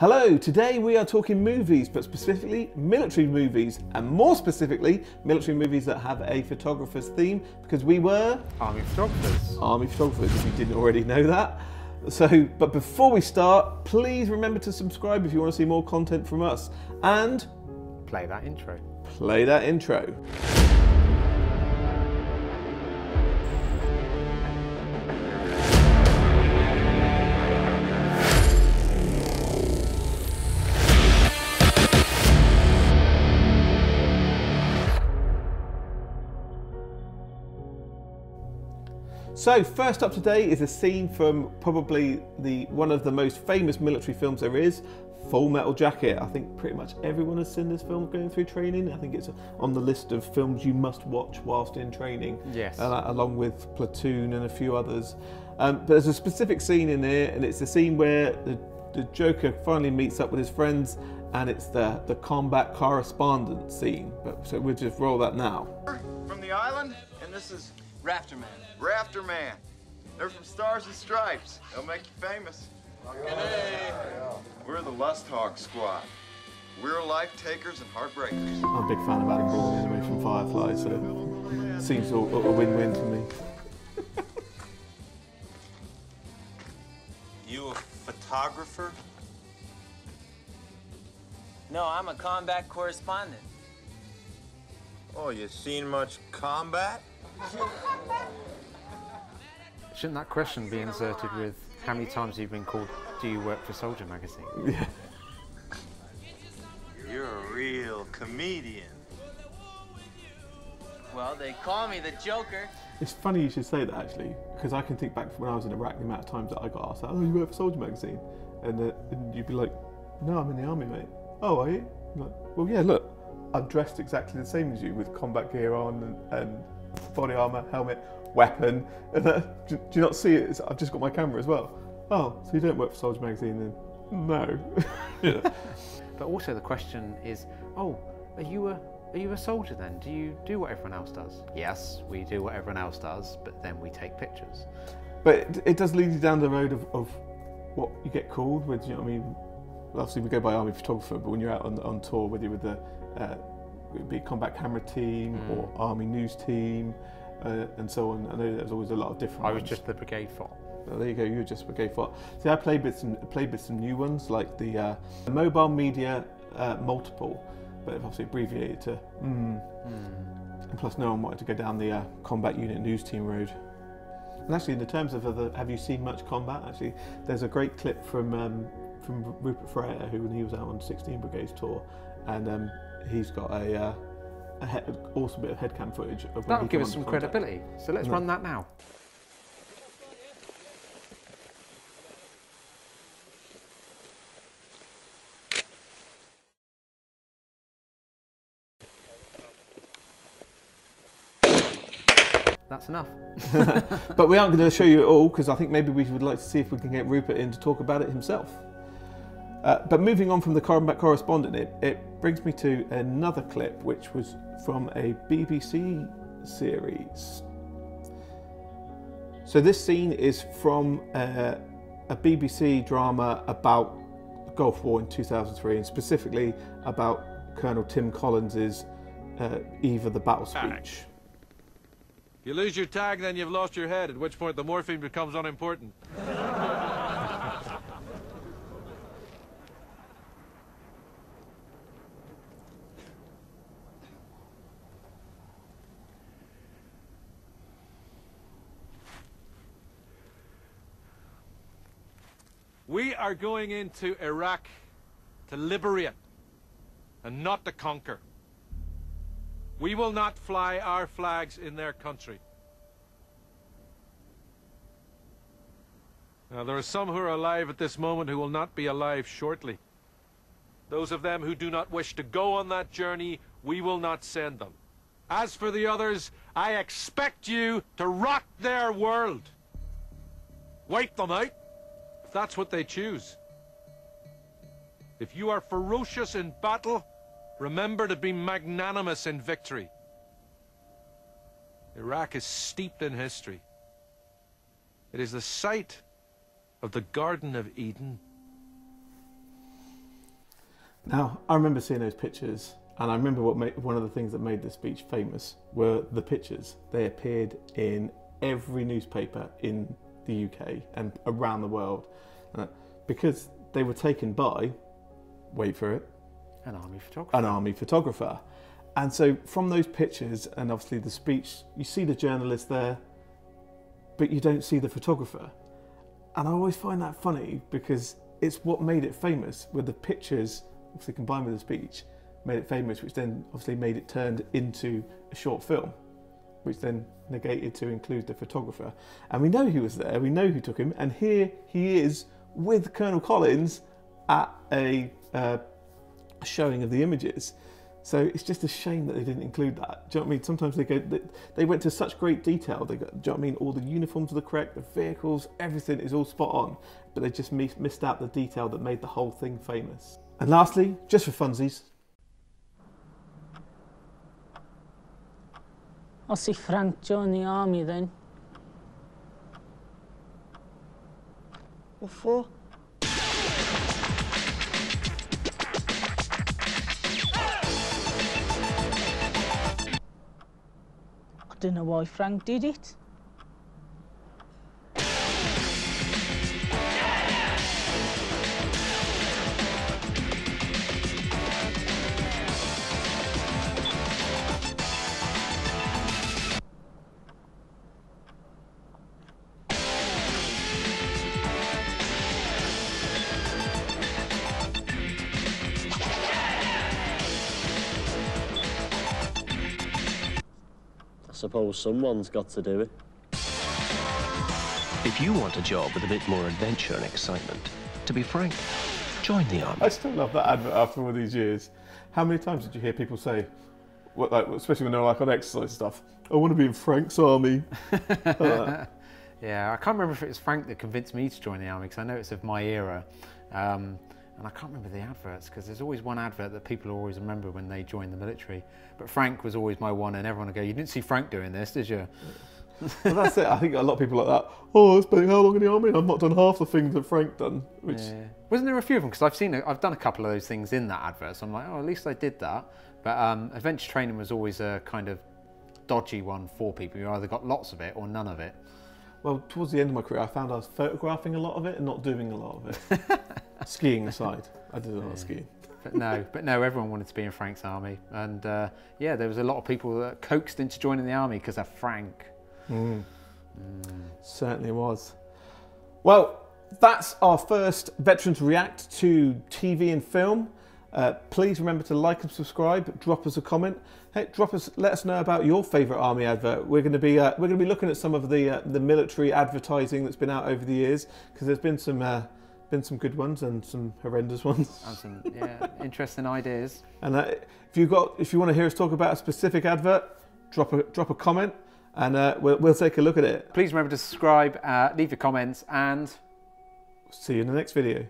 Hello, today we are talking movies, but specifically military movies, and more specifically, military movies that have a photographer's theme, because we were Army photographers. army photographers, if you didn't already know that. So, but before we start, please remember to subscribe if you want to see more content from us, and Play that intro. play that intro. So first up today is a scene from probably the one of the most famous military films there is, Full Metal Jacket. I think pretty much everyone has seen this film going through training. I think it's on the list of films you must watch whilst in training. Yes. uh, along with Platoon and a few others. Um, but there's a specific scene in there, and it's the scene where the, the Joker finally meets up with his friends, and it's the the combat correspondent scene. But so we'll just roll that now. from the island, and this is Rafter Man. They're from Stars and Stripes. They'll make you famous. We're the Lusthog Squad. We're life takers and heartbreakers. I'm a big fan of Adam Baldwin anyway from Firefly, so it seems a, a win-win for me. You a photographer? No, I'm a combat correspondent. Oh, you seen much combat? Shouldn't that question be inserted with how many times you've been called, do you work for Soldier magazine? Yeah. You're a real comedian. Well, they call me the Joker. It's funny you should say that actually, because I can think back when I was in Iraq, the amount of times that I got asked, "Oh, you work for Soldier magazine," and, uh, and you'd be like, "No, I'm in the army, mate." Oh, are you? Like, well, yeah. Look, I'm dressed exactly the same as you, with combat gear on and, and body armor, helmet, weapon. And uh, do, do you not see it? It's- I've just got my camera as well. Oh, so you don't work for Soldier magazine then? No. Yeah. But also the question is, oh, are you a are you a soldier then? Do you do what everyone else does? Yes, we do what everyone else does, but then we take pictures. But it, it does lead you down the road of, of what you get called with. You know, what I mean, obviously we go by army photographer, but when you're out on, on tour, whether you're with the uh, it'd be combat camera team Hmm. or army news team, uh, and so on. I know there's always a lot of different. I was ones. just the brigade fop. Oh, there you go. You were just brigade for. See, I played with some played with some new ones like the, uh, the mobile media uh, multiple, but obviously abbreviated to. Mm. And plus, no one wanted to go down the uh, combat unit news team road. And actually, in the terms of other, have you seen much combat? Actually, there's a great clip from um, from Rupert Ferreira, who when he was out on 16 Brigades tour, and um, he's got a, uh, a he- awesome bit of headcam footage of That'll give us some contact. credibility. So let's Yeah. run that now. That's enough. But we aren't going to show you it all because I think maybe we would like to see if we can get Rupert in to talk about it himself. Uh, but moving on from the combat correspondent, it, it brings me to another clip which was from a BBC series. So this scene is from uh, a BBC drama about the Gulf War in 2003 and specifically about Colonel Tim Collins's uh, Eve of the Battle speech. If You lose your tag, then you've lost your head, at which point the morphine becomes unimportant. We are going into Iraq to liberate and not to conquer. We will not fly our flags in their country. Now, there are some who are alive at this moment who will not be alive shortly. Those of them who do not wish to go on that journey, we will not send them. As for the others, I expect you to rock their world. Wipe them out, that's what they choose. If you are ferocious in battle, remember to be magnanimous in victory. Iraq is steeped in history. It is the site of the Garden of Eden. Now, I remember seeing those pictures, and I remember what made, one of the things that made this speech famous were the pictures. They appeared in every newspaper in the UK and around the world uh, because they were taken by, wait for it, An army photographer. an army photographer. And so from those pictures and obviously the speech, you see the journalist there, but you don't see the photographer. And I always find that funny because it's what made it famous with the pictures, obviously combined with the speech, made it famous, which then obviously made it turned into a short film, which then negated to include the photographer. And we know he was there, we know who took him, and here he is with Colonel Collins at a uh, showing of the images. So it's just a shame that they didn't include that. Do you know what I mean? Sometimes they go, they, they went to such great detail. They got, do you know what I mean? All the uniforms are the correct, the vehicles, everything is all spot on. But they just mi- missed out the detail that made the whole thing famous. And lastly, just for funsies, I'll see Frank join the army then. What for? I don't know why Frank did it. Suppose someone's got to do it. If you want a job with a bit more adventure and excitement, to be frank, join the army. I still love that advert after all these years. How many times did you hear people say, what, like, especially when they're like on exercise stuff, I want to be in Frank's army? Uh, Yeah, I can't remember if it was Frank that convinced me to join the army because I know it's of my era. Um, and I can't remember the adverts because there's always one advert that people always remember when they join the military. But Frank was always my one, and everyone would go, You didn't see Frank doing this, did you? well, that's it. I think a lot of people like that. Oh, I spent how long in the army? and I've not done half the things that Frank done. Which Yeah. Wasn't there a few of them? Because I've seen, a, I've done a couple of those things in that advert. So I'm like, oh, at least I did that. But um, adventure training was always a kind of dodgy one for people. You either got lots of it or none of it. Well, towards the end of my career, I found I was photographing a lot of it and not doing a lot of it. skiing aside, I did a lot of skiing. But no, but no, everyone wanted to be in Frank's army, and uh, yeah, there was a lot of people that coaxed into joining the army because of Frank. Certainly was. Well, that's our first Veterans React to TV and film. Uh, please remember to like and subscribe. Drop us a comment. Hey, drop us. Let us know about your favourite army advert. We're going to be uh, we're going to be looking at some of the uh, the military advertising that's been out over the years because there's been some uh, been some good ones and some horrendous ones. And some yeah, interesting ideas. And uh, if you got if you want to hear us talk about a specific advert, drop a drop a comment and uh, we'll, we'll take a look at it. Please remember to subscribe, uh, leave your comments, and See you in the next video.